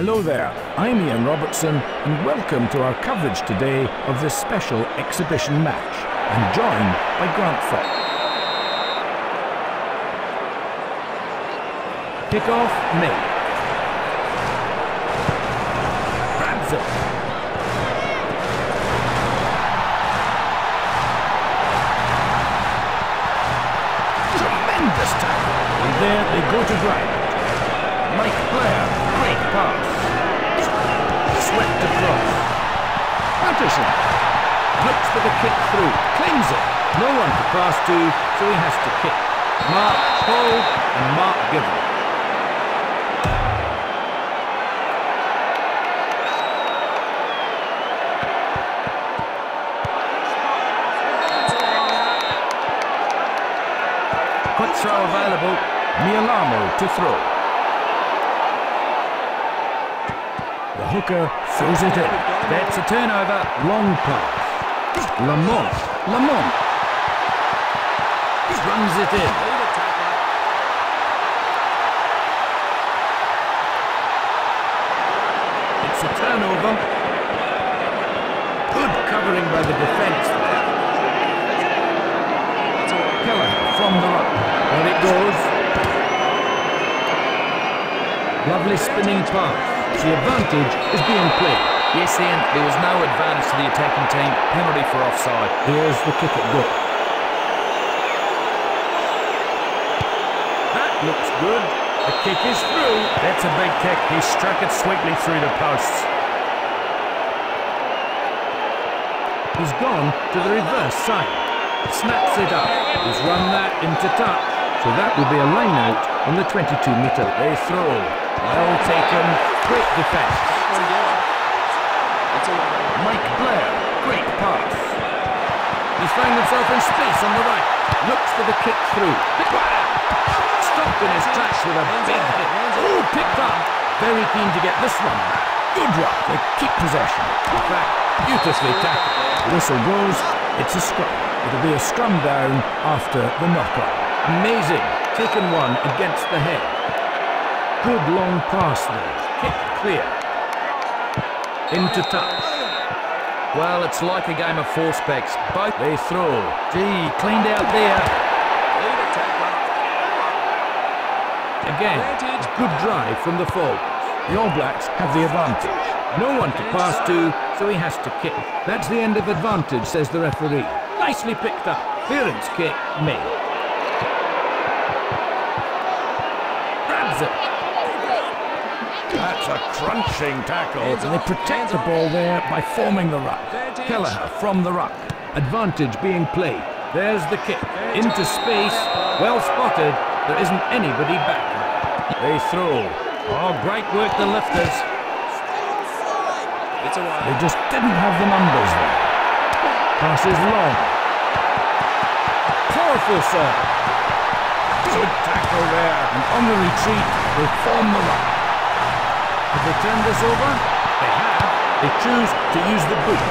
Hello there, I'm Ian Robertson and welcome to our coverage today of this special exhibition match. I'm joined by Grant Fox. Kick-off made. Grabs. Tremendous tackle. And there they go to ground. Mike Blair, great pass. For the kick through, claims it. No one to pass to, so he has to kick. Mark hold and Mark given. Quick throw available. Mealamu to throw. The hooker throws it in. That's a turnover. Long pass. Lamont. Lamont. Runs it in. It's a turnover. Good covering by the defence. Kelleher from the ruck. There it goes. Lovely spinning pass. The advantage is being played. Yes, Ian, there was no advantage to the attacking team. Penalty for offside. Here's the kick at goal. That looks good. The kick is through. That's a big kick. He struck it sweetly through the posts. He's gone to the reverse side. Snaps it up. He's run that into touch. So that will be a line out on the 22 metre. They throw. Well taken. Great defence. Mike Blair. Great pass. He's found himself in space on the right. Looks for the kick through. Stopped in his tracks with a big hit. Oh, picked up. Very keen to get this one. Good work. They keep possession. In fact, beautifully tackled. The whistle goes. It's a scrum. It'll be a scrum down after the knock-on. Amazing. Taken one against the head. Good long pass there. Kick clear. Into touch. Well, it's like a game of four specs. Both They throw. Gee, cleaned out there. Again, good drive from the forwards. The All Blacks have the advantage. No one to pass to, so he has to kick. That's the end of advantage, says the referee. Nicely picked up. Clearance kick made. Grabs it. A crunching tackle. And they protect the ball there by forming the ruck. Kelleher from the ruck. Advantage being played. There's the kick. Into space. Well spotted. There isn't anybody back. They throw. Oh, great work, the lifters. They just didn't have the numbers there. Pass is long. Powerful serve. Good tackle there. And on the retreat, they form the ruck. Have they turned this over? They have. They choose to use the boot.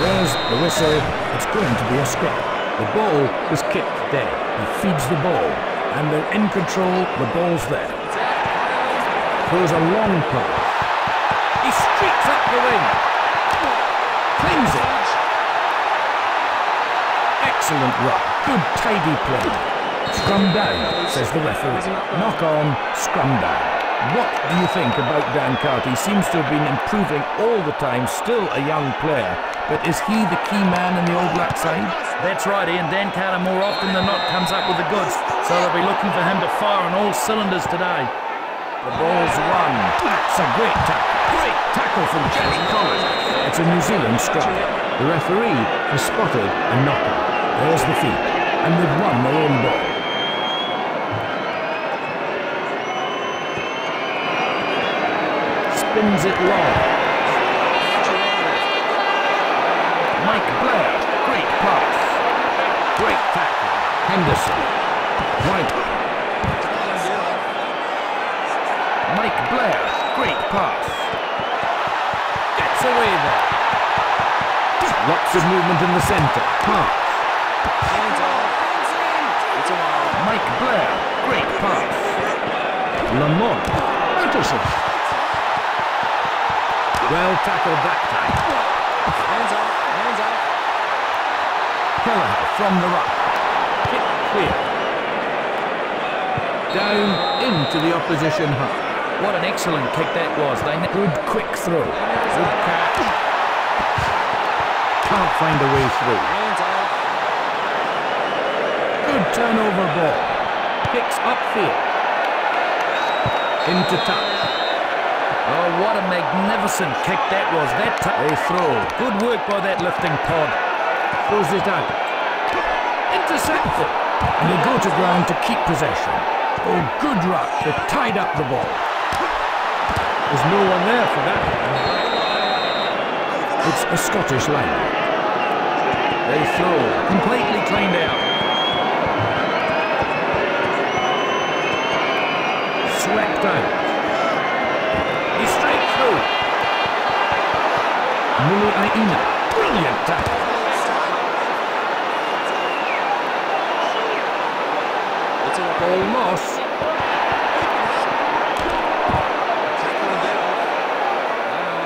There's the whistle. It's going to be a scrum. The ball is kicked dead. He feeds the ball. And they're in control. The ball's there. Throws a long pass. He streaks up the wing. Cleans it. Excellent run. Good tidy play. Scrum down, says the referee. Knock on, scrum down. What do you think about Dan Carter? He seems to have been improving all the time, still a young player. But is he the key man in the All Black side? Eh? That's right, Ian. Dan Carter more often than not comes up with the goods, so they'll be looking for him to fire on all cylinders today. The ball's run. That's a great tackle. Great tackle from Jack Collins. It's a New Zealand scrum. The referee has spotted a knockout. There's the feed. And they've won their own ball. Spins it long. Mike Blair. Great pass. Great tackle. Henderson. White. Mike Blair. Great pass. Gets away there. Lots of movement in the centre. Pass. Mike Blair. Great pass. Lamont. Paterson. Well tackled that time. Hands up, hands up. Kelleher from the ruck. Kick clear. Down into the opposition half. What an excellent kick that was. They Good quick throw. Good catch. Can't find a way through. Hands up. Good turnover ball. Kicks upfield. Into touch. Oh, what a magnificent kick that was. That They throw. good work by that lifting pod. Throws it out. Intercepted. And they go to ground to keep possession. Oh, good ruck. They tied up the ball. There's no one there for that. It's a Scottish line. They throw. Completely cleaned out. Swept out. Muliaina. Brilliant tackle. It's a Ball loss.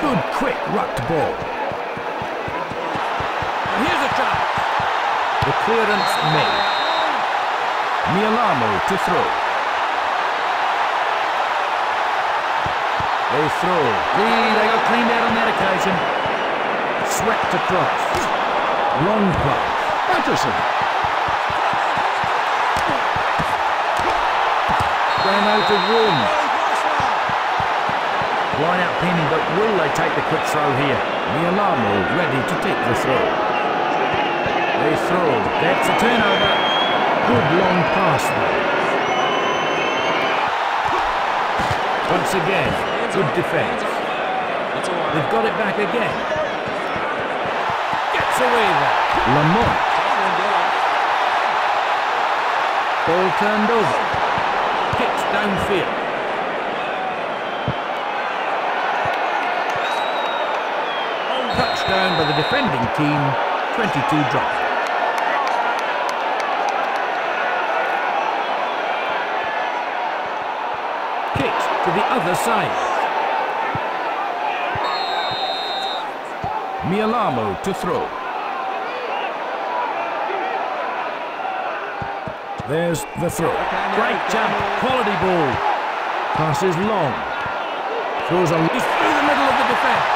Good quick rucked ball. And here's a chance. The clearance made. Mealamu to throw. They throw. Gee, they got cleaned out on that occasion. Swept across. Long pass. Paterson. Ran out of room. Line out pending, but will they take the quick throw here? The Mealamu ready to take the throw. They throw. That's a turnover. Good long pass there. Once again, good defence. They've got it back again. Gets away. Lamont. And get off. Ball turned over. Kicked downfield. Touchdown by the defending team. 22 dropped. Kicked to the other side. Mealamu to throw. There's the throw. Great jump. Quality ball. Pass is long. Throws a... He's through the middle of the defence.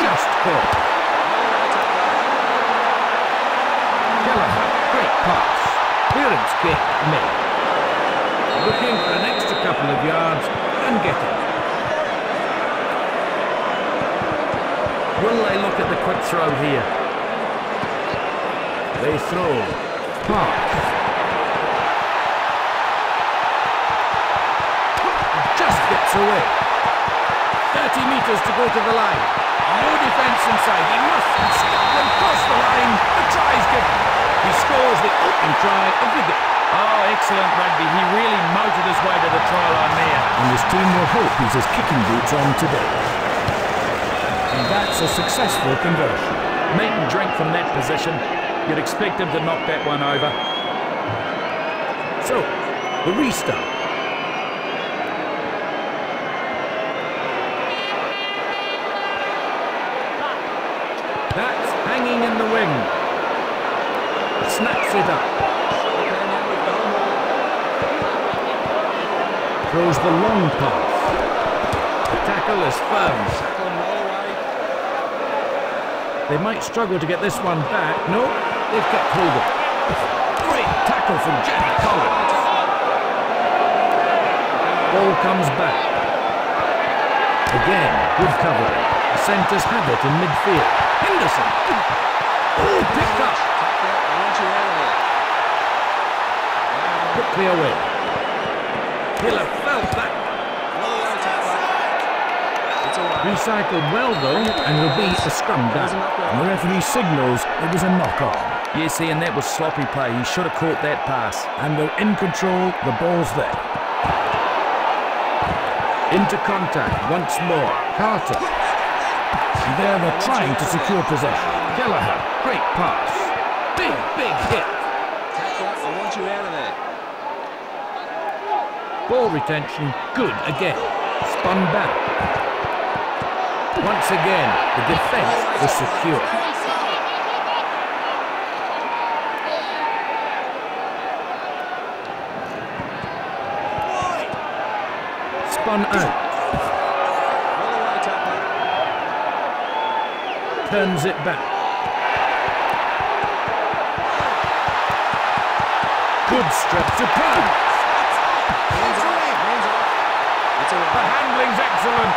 Just caught. Kelleher, great pass. Clearance kick made. Looking for an extra couple of yards and getting it. Will they look at the quick throw here? They throw. Pass. Just gets away. 30 metres to go to the line. No defence inside. He must stop them cross the line. The try's given. He scores the opening try of the game. Oh, excellent rugby. He really motored his way to the try line there. And his team will hope he's his kicking boots on today. And that's a successful conversion. Meat and drink from that position. You'd expect him to knock that one over. So, the restart. That's hanging in the wing. Snaps it up. Throws the long pass. The tackle is firm. They might struggle to get this one back. No, they've kept hold of. Great tackle from Jerry Collins. Ball comes back. Again, good covering. The centres have it in midfield. Henderson. Oh, picked up. Quickly away. He'll have felt that. Recycled well though, and will be a scrum down. And the referee signals it was a knock-on. Yes, Ian, that was sloppy play. He should have caught that pass. and they're in control. The ball's there. Into contact once more. Carter. There they're trying to secure possession. Gallagher, great pass. Big, big hit. I want you out of there. Ball retention, good again. Spun back. Once again, the defence was secure. Spun out. Turns it back. Good strip. It's a The handling's excellent.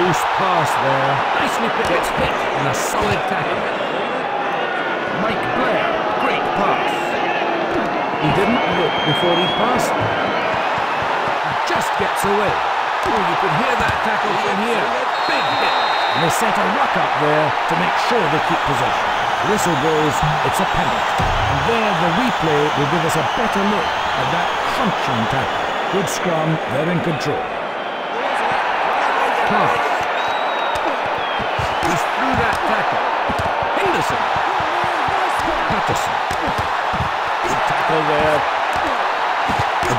Loose pass there. Nicely picked. Gets hit in a solid tackle. Mike Blair, great pass. He didn't look before he passed. Gets away. Oh, you could hear that tackle from here. Big hit. And they set a ruck up there to make sure they keep possession. Whistle goes, it's a penalty. And there the replay will give us a better look at that crunching tackle. Good scrum, they're in control. Pass. He's through that tackle. Henderson. Paterson. Good tackle there.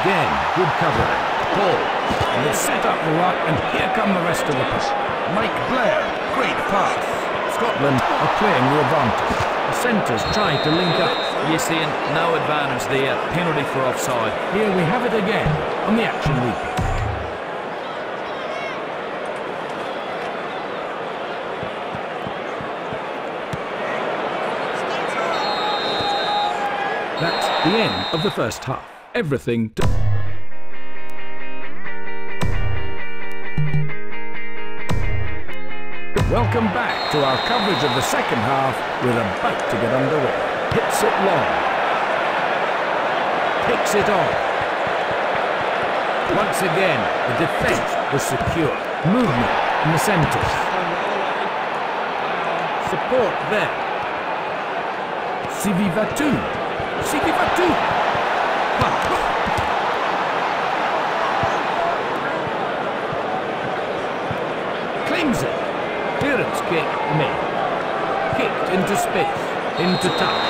Again, good covering. Paul. And they set up the ruck, and here come the rest of the pass. Mike Blair. Great pass. Scotland are playing the advantage. The centres trying to link up. Yes, Ian, no advantage there. Penalty for offside. Here we have it again on the action replay. That's the end of the first half. Everything Welcome back to our coverage of the second half. We're about to get underway. Hits it long. Picks it on. Once again, the defence was secure. Movement in the centre. Support there. Sivivatu. Sivivatu. Claims it. Clearance kick made. Kicked into space. Into touch.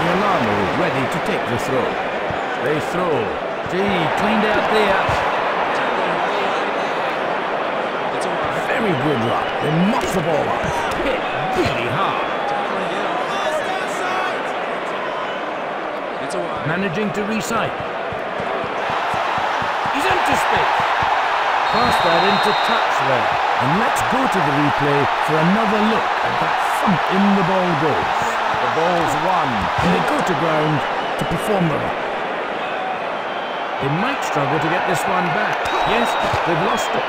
Mealamu ready to take the throw. They throw. Gee, cleaned out there. Very good luck. They mop the ball up. Hit really hard. Managing to recycle. He's into space. Pass that into touch there. And let's go to the replay for another look at that thump in the ball goes. The ball's won. And they go to ground to perform the run. They might struggle to get this one back. Yes, they've lost it.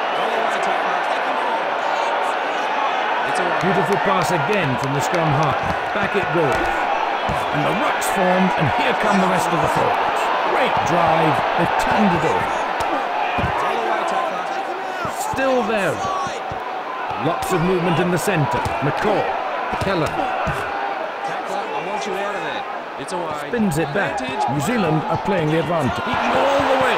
Beautiful pass again from the scrum half. Back it goes. And the ruck's formed, and here come the rest of the forwards. Great drive. They've turned it over. Still there. Lots of movement in the centre. McCaw. Kelleher. I want you out of there. It's a wide. Spins it back. New Zealand are playing the advantage. He can go all the way.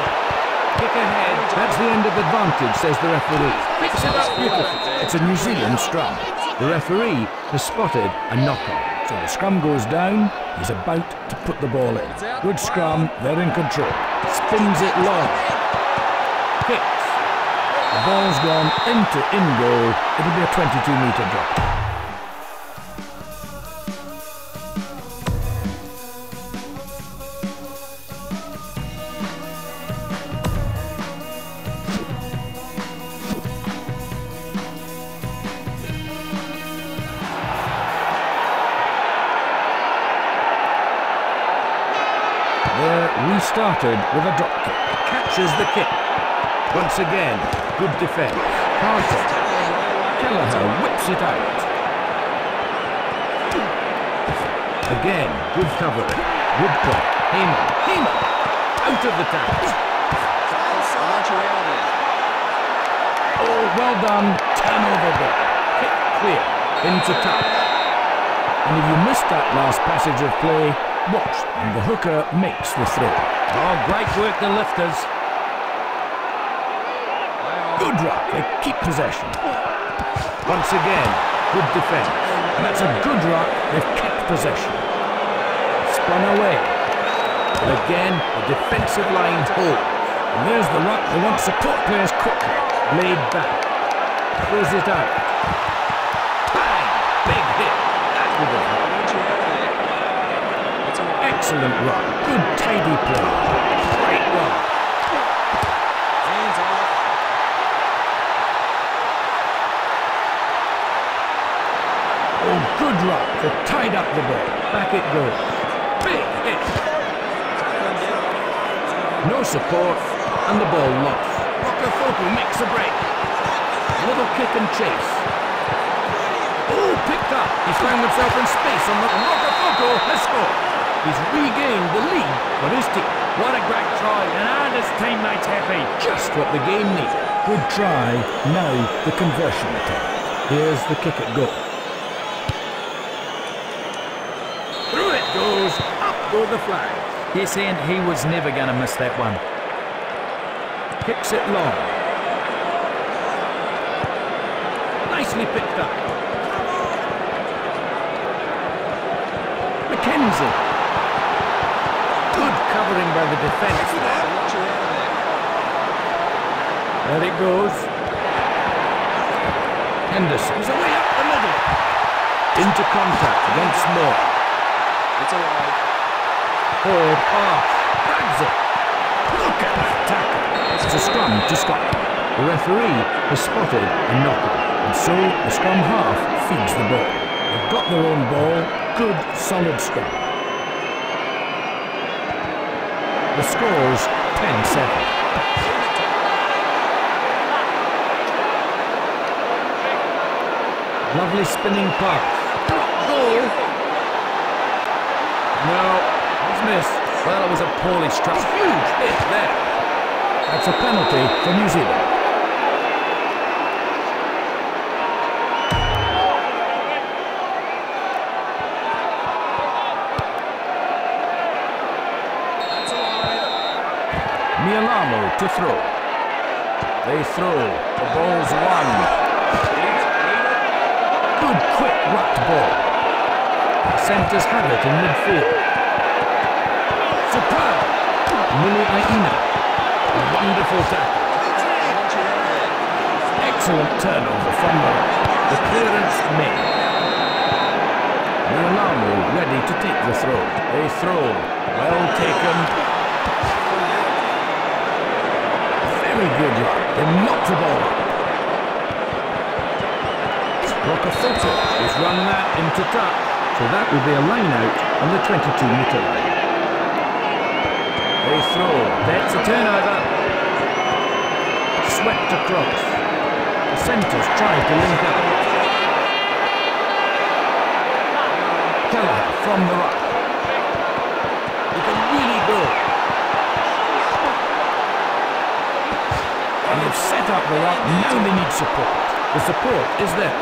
Kick ahead. That's the end of advantage, says the referee. Picks it up beautifully. It's a New Zealand scrum. The referee has spotted a knock-on. So the scrum goes down. He's about to put the ball in. Good scrum. They're in control. Spins it long. Ball's gone into in goal. It'll be a 22-metre drop. They're restarted with a drop kick. Catches the kick. Once again, good defence. Carter. Kelleher whips it out. Again, good covering. Play. Heyman. Heyman. Out of the tackle. Oh, well done. Turnover ball. Kick clear. Into touch. And if you missed that last passage of play, watch. And the hooker makes the throw. Oh, great work, the lifters. Good ruck. They keep possession. Once again, good defence. And that's a good ruck. They've kept possession. Spun away. But again, the defensive line holds. And there's the ruck. They want support players quickly. Laid back. Throws it out. Bang! Big hit. That would have wide. Excellent run. Good tidy play. Great run. Hands off. Oh, They tied up the ball. Back it goes. Big hit. No support. And the ball lost. Rokocoko makes a break. Little kick and chase. Oh, picked up. He's found himself in space on the... and Rokocoko has scored. He's regained the lead for his team. What a great try, and aren't his teammates happy? Just what the game needed. Good try. Now the conversion attempt. Here's the kick at goal. Through it goes. Go the flags. Yes, and he was never going to miss that one. Kicks it long. Nicely picked up. McKenzie. Good covering by the defence there. Don't you have it? Goes. Henderson's away up the middle. Into contact once more. It's a Oh, pass. Grabs it. Look at that tackle. It's a scrum to Scotland. The referee has spotted a knocker, and so the scrum half feeds the ball. They've got their own ball. Good, solid scrum. The score's 10-7. Lovely spinning pass. Goal. No, it's missed. Well, it was a poorly struck. Huge hit there. That's a penalty for New Zealand. Mealamu to throw. They throw. The ball's won. Good quick rucked ball. The centres have it in midfield. Superb. Aina. A wonderful tackle. Excellent turnover from the, the clearance made. Mealamu ready to take the throw. A throw. Well taken. Very good run. They knock the ball up. Rokocoko has run that into touch. So that will be a line out on the 22 metre line. They throw. That's a turnover. Swept across. The centres try to link up. Kelleher from the right. He can really go. And they've set up the ruck. Now they need support. The support is there.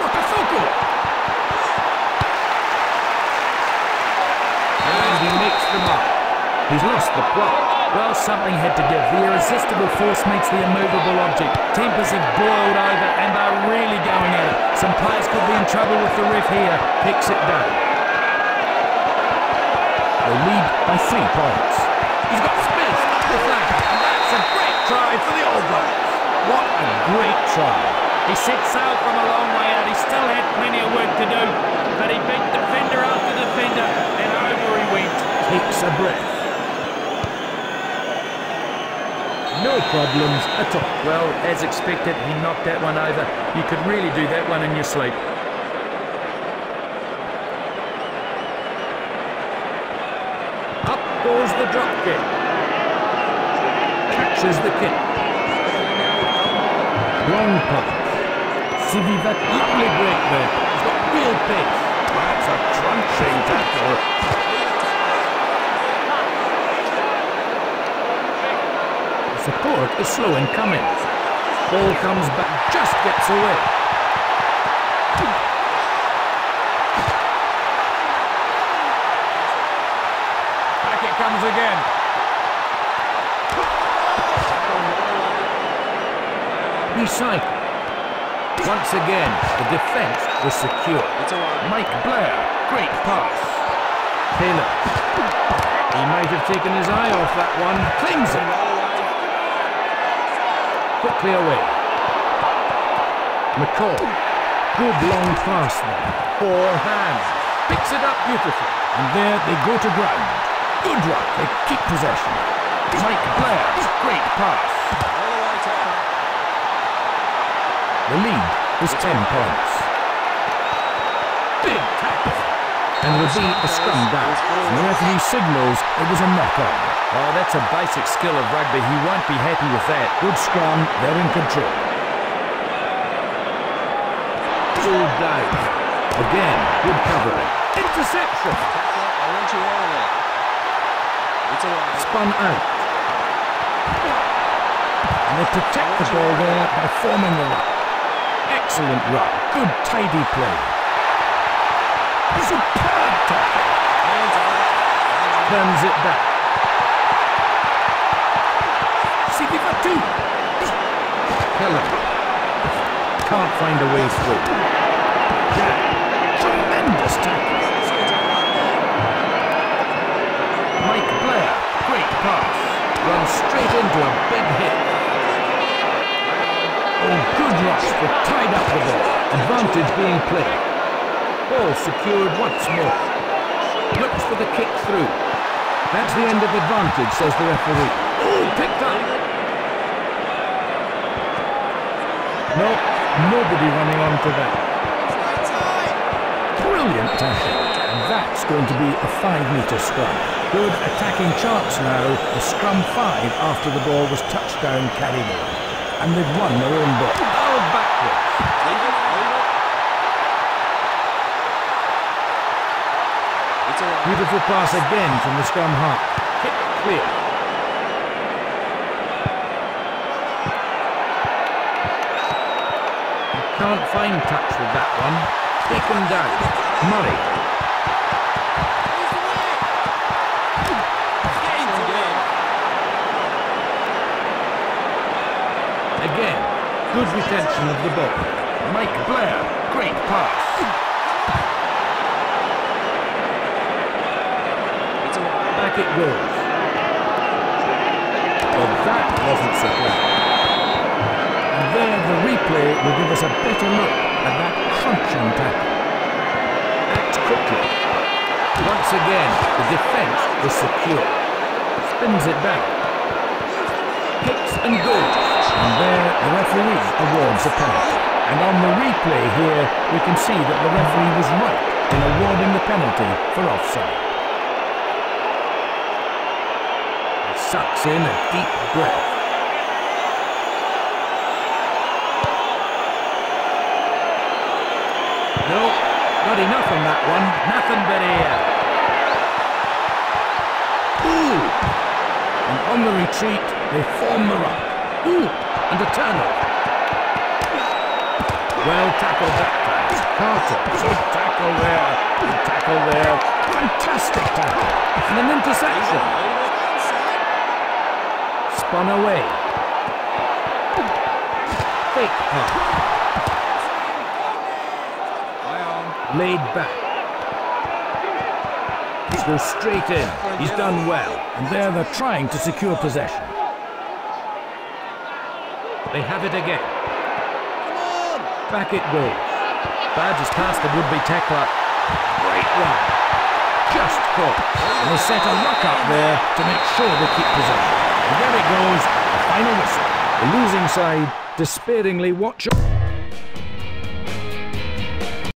Rokocoko. And he makes the mark. He's lost the plot. Well, something had to give. The irresistible force meets the immovable object. Tempers have boiled over and they're really going at it. Some players could be in trouble with the ref here. Picks it down. They lead by three points. He's got space up the flank, and that's a great try for the All Blacks. What a great try. He set sail from a long way out. He still had plenty of work to do, but he beat defender after defender and over he went. Takes a breath. No problems at all. Well, as expected, he knocked that one over. You could really do that one in your sleep. Up goes the drop kick. Catches the kick. Long pass. Sivivat lovely break there. He's got real pace. That's a crunching tackle. The is slow in coming. Ball comes back, just gets away. Back it comes again. Recycle. Once again, the defence was secure. It's a wide. Mike Blair, great pass. Taylor. He might have taken his eye off that one. Claims it. Quickly away. McCaw. Good long pass there. Poor hand. Picks it up beautifully. And there they go to ground. Good run. They keep possession. Mike Blair. Great pass. The. The lead is 10 points. Big tackle. And will be a scrum down. And the referee signals it was a knock-on. Oh, that's a basic skill of rugby. He won't be happy with that. Good scrum. They're in control. Pulled down. Again, good covering. Interception. I want you out of there. It's a wide. Spun out. And they protect the ball there by forming the run. Excellent run. Good tidy play. Superb tackle. Hands it. Back. Got two. Kelleher. Can't find a way through. Tremendous tackle. Mike Blair. Great pass. Runs straight into a big hit. Oh, good rush, but tied up the ball. Advantage being played. Ball secured once more. Looks for the kick through. That's the end of advantage, says the referee. Oh, picked up. No, nobody running onto that. Brilliant tackle. And that's going to be a five-metre scrum. Good attacking chance now. The scrum five after the ball was touched down, carried on. And they've won their own ball. Oh, backwards. Leave it. Leave it. It's a wide. Beautiful pass again from the scrum half. Kick clear. Can't find touch with that one. Taken down. Murray. Again, good retention of the ball. Mike Blair, great pass. It's a wide. Back it goes. Well, that wasn't so bad. And there the replay will give us a better look at that crunching tackle. Acts quickly. Once again, the defence is secure. Spins it back. Kicks and goes. And there the referee awards a penalty. And on the replay here, we can see that the referee was right in awarding the penalty for offside. He sucks in a deep breath. No, not enough on that one. Nothing but air. Ooh! And on the retreat, they form the run. Ooh! And a turnover. Well tackled that time. Carter. Good tackle there. Good tackle there. Fantastic tackle. And an interception. Spun away. Fake pass. Laid back. He goes straight in. He's done well. And there they're trying to secure possession. They have it again. Back it goes. Badge is past the would-be tackler. Great run. Just caught. And they set a ruck up there to make sure they keep possession. And there it goes, the final whistle. The losing side despairingly watch.